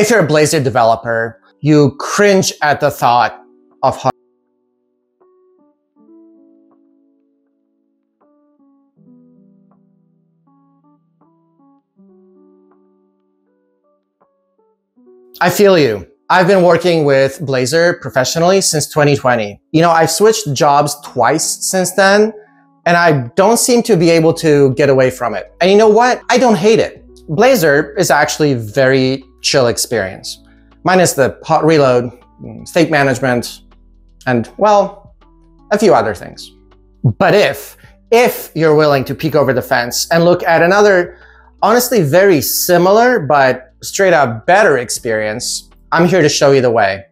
If you're a Blazor developer, you cringe at the thought of how I feel you. I've been working with Blazor professionally since 2020. You know, I've switched jobs twice since then, and I don't seem to be able to get away from it. And you know what? I don't hate it. Blazor is actually very chill experience, minus the hot reload, state management, and well, a few other things. But if, if you're willing to peek over the fence and look at another honestly very similar, but straight up better experience, I'm here to show you the way.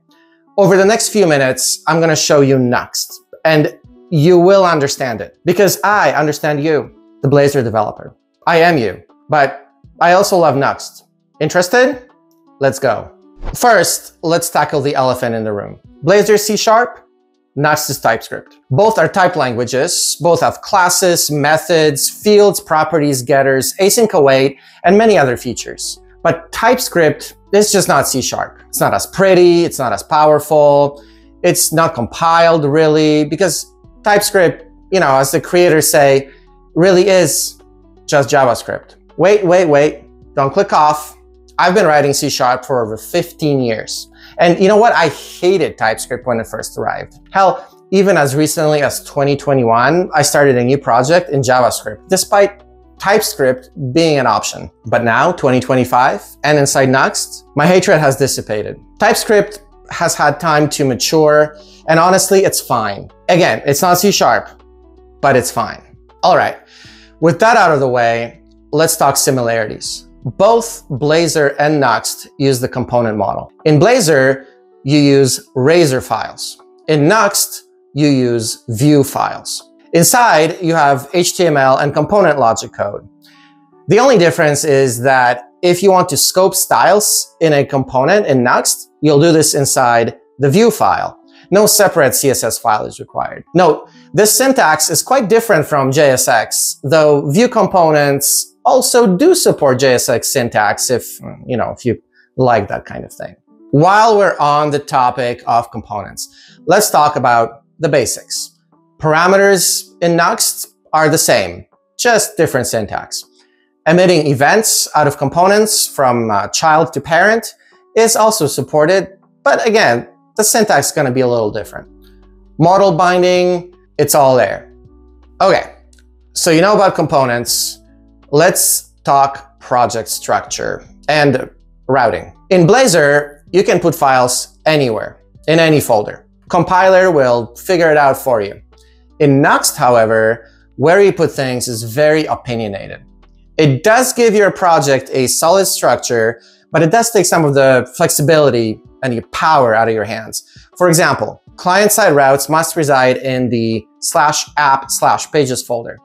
Over the next few minutes, I'm going to show you Nuxt and you will understand it because I understand you, the Blazor developer. I am you, but I also love Nuxt. Interested? Let's go. First, let's tackle the elephant in the room. Blazor C Sharp, Nuxt is TypeScript. Both are type languages. Both have classes, methods, fields, properties, getters, async await, and many other features. But TypeScript is just not C Sharp. It's not as pretty. It's not as powerful. It's not compiled really because TypeScript, you know, as the creators say, really is just JavaScript. Wait, wait, wait. Don't click off. I've been writing C Sharp for over 15 years. And you know what? I hated TypeScript when it first arrived. Hell, even as recently as 2021, I started a new project in JavaScript, despite TypeScript being an option. But now, 2025, and inside Nuxt, my hatred has dissipated. TypeScript has had time to mature, and honestly, it's fine. Again, it's not C Sharp, but it's fine. All right, with that out of the way, let's talk similarities. Both Blazor and Nuxt use the component model. In Blazor, you use Razor files. In Nuxt, you use Vue files. Inside, you have HTML and component logic code. The only difference is that if you want to scope styles in a component in Nuxt, you'll do this inside the Vue file. No separate CSS file is required. Note, this syntax is quite different from JSX, though Vue components also do support JSX syntax if, you know, if you like that kind of thing. While we're on the topic of components, let's talk about the basics. Parameters in Nuxt are the same, just different syntax. Emitting events out of components from uh, child to parent is also supported, but again, the syntax is going to be a little different. Model binding, it's all there. Okay, so you know about components. Let's talk project structure and routing. In Blazor, you can put files anywhere, in any folder. Compiler will figure it out for you. In Nuxt, however, where you put things is very opinionated. It does give your project a solid structure, but it does take some of the flexibility and the power out of your hands. For example, client-side routes must reside in the slash app slash pages folder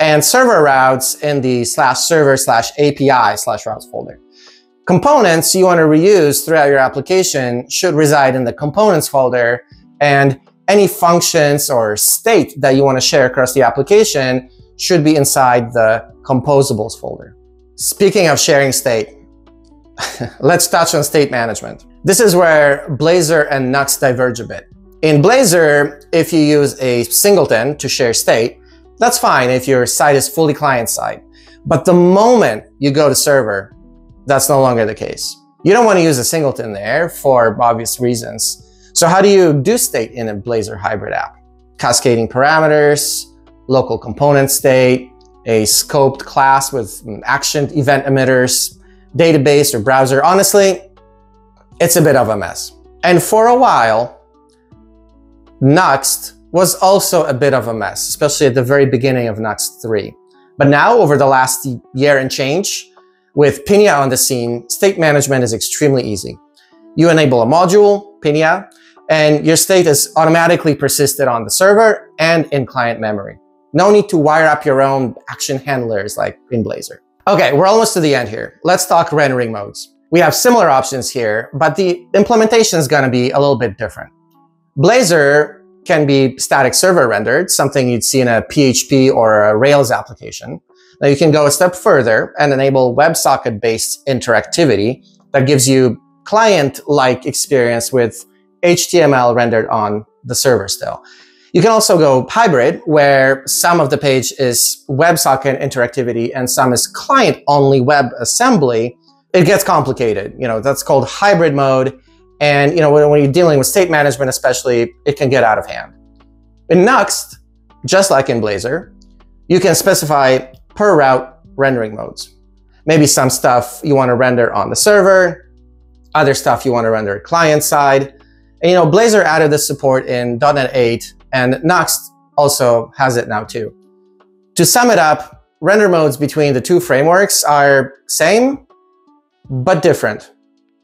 and server routes in the slash server slash API slash routes folder. Components you want to reuse throughout your application should reside in the components folder and any functions or state that you want to share across the application should be inside the composables folder. Speaking of sharing state, let's touch on state management. This is where Blazor and Nuxt diverge a bit. In Blazor, if you use a singleton to share state, that's fine if your site is fully client-side. But the moment you go to server, that's no longer the case. You don't want to use a singleton there for obvious reasons. So how do you do state in a Blazor hybrid app? Cascading parameters, local component state, a scoped class with action event emitters, database or browser. Honestly, it's a bit of a mess. And for a while, Nuxt was also a bit of a mess, especially at the very beginning of Nuxt 3. But now, over the last year and change, with Pinia on the scene, state management is extremely easy. You enable a module, Pinia, and your state is automatically persisted on the server and in client memory. No need to wire up your own action handlers like in Blazor. Okay, we're almost to the end here. Let's talk rendering modes. We have similar options here, but the implementation is going to be a little bit different. Blazor can be static server rendered, something you'd see in a PHP or a Rails application. Now you can go a step further and enable WebSocket-based interactivity that gives you client-like experience with HTML rendered on the server still. You can also go hybrid, where some of the page is WebSocket interactivity and some is client-only WebAssembly. It gets complicated. You know, that's called hybrid mode. And, you know, when, when you're dealing with state management, especially, it can get out of hand. In Nuxt, just like in Blazor, you can specify per route rendering modes. Maybe some stuff you want to render on the server, other stuff you want to render client side. And you know, Blazor added this support in .NET 8 and Nuxt also has it now too. To sum it up, render modes between the two frameworks are same, but different.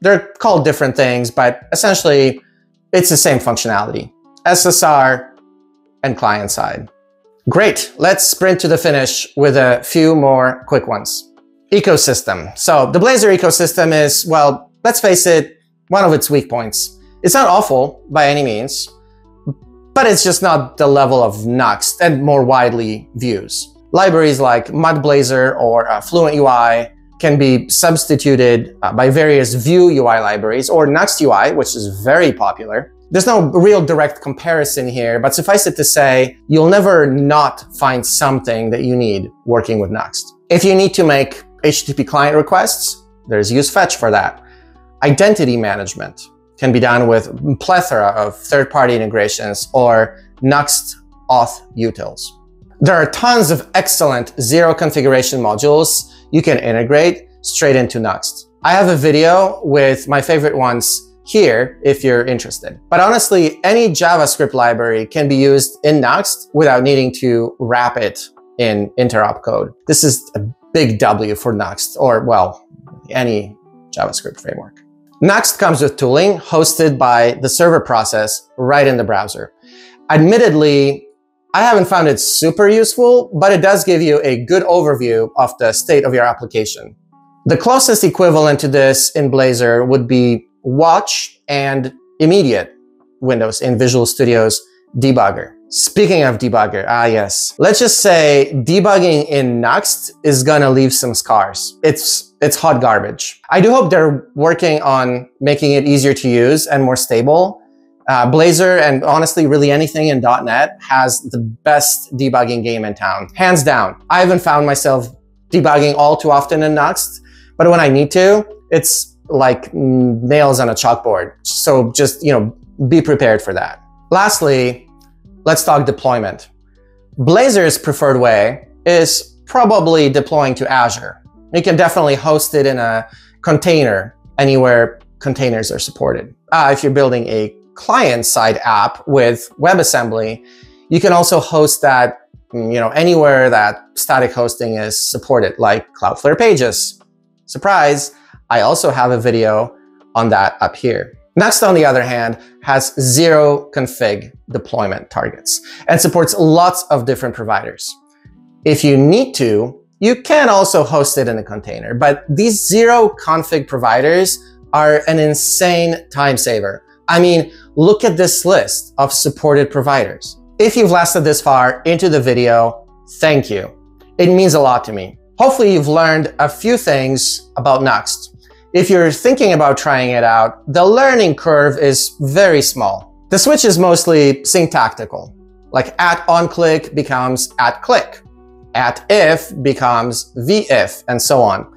They're called different things, but essentially it's the same functionality. SSR and client side. Great, let's sprint to the finish with a few more quick ones. Ecosystem. So the Blazor ecosystem is, well, let's face it, one of its weak points. It's not awful by any means, but it's just not the level of Nuxt and more widely Vue's. Libraries like MudBlazor or uh, Fluent UI can be substituted uh, by various Vue UI libraries or Nuxt UI, which is very popular. There's no real direct comparison here, but suffice it to say, you'll never not find something that you need working with Nuxt. If you need to make HTTP client requests, there's UseFetch for that. Identity management can be done with plethora of third-party integrations or Nuxt auth utils. There are tons of excellent zero configuration modules you can integrate straight into Nuxt. I have a video with my favorite ones here if you're interested. But honestly, any JavaScript library can be used in Nuxt without needing to wrap it in interop code. This is a big W for Nuxt, or well, any JavaScript framework. Nuxt comes with tooling hosted by the server process right in the browser. Admittedly, I haven't found it super useful, but it does give you a good overview of the state of your application. The closest equivalent to this in Blazor would be watch and immediate windows in Visual Studio's debugger. Speaking of debugger, ah yes, let's just say debugging in Nuxt is gonna leave some scars. It's, it's hot garbage. I do hope they're working on making it easier to use and more stable. Uh, Blazor and honestly really anything in .NET has the best debugging game in town, hands down. I haven't found myself debugging all too often in Nuxt, but when I need to, it's like nails on a chalkboard. So just, you know, be prepared for that. Lastly, let's talk deployment. Blazor's preferred way is probably deploying to Azure. You can definitely host it in a container anywhere containers are supported. Uh, if you're building a client-side app with WebAssembly, you can also host that mm, you know, anywhere that static hosting is supported, like Cloudflare Pages. Surprise, I also have a video on that up here. Nuxt, on the other hand, has zero config deployment targets and supports lots of different providers. If you need to, you can also host it in a container, but these zero config providers are an insane time saver. I mean, look at this list of supported providers. If you've lasted this far into the video, thank you. It means a lot to me. Hopefully you've learned a few things about Nuxt. If you're thinking about trying it out, the learning curve is very small. The switch is mostly syntactical, like at on click becomes at click, at if becomes v-if, and so on.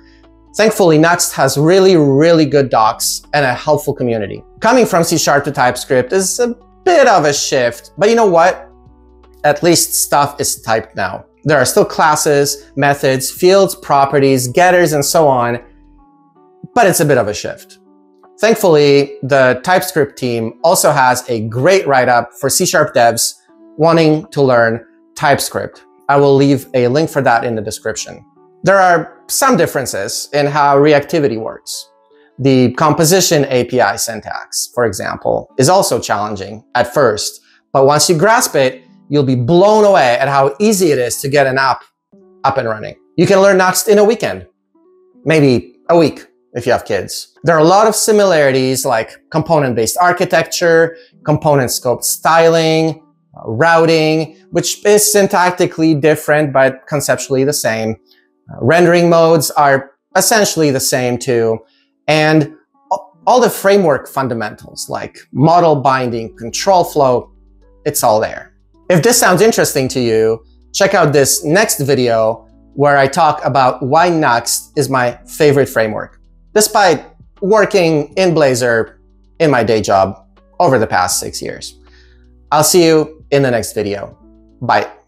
Thankfully, Nuxt has really, really good docs and a helpful community. Coming from C Sharp to TypeScript is a bit of a shift, but you know what? At least stuff is typed now. There are still classes, methods, fields, properties, getters, and so on, but it's a bit of a shift. Thankfully, the TypeScript team also has a great write-up for C-sharp devs wanting to learn TypeScript. I will leave a link for that in the description. There are some differences in how reactivity works. The composition API syntax, for example, is also challenging at first, but once you grasp it, you'll be blown away at how easy it is to get an app up and running. You can learn Nuxt in a weekend, maybe a week if you have kids. There are a lot of similarities like component-based architecture, component scope styling, uh, routing, which is syntactically different, but conceptually the same. Uh, rendering modes are essentially the same too. And all the framework fundamentals like model binding, control flow, it's all there. If this sounds interesting to you, check out this next video where I talk about why Nuxt is my favorite framework, despite working in Blazor in my day job over the past six years. I'll see you in the next video. Bye.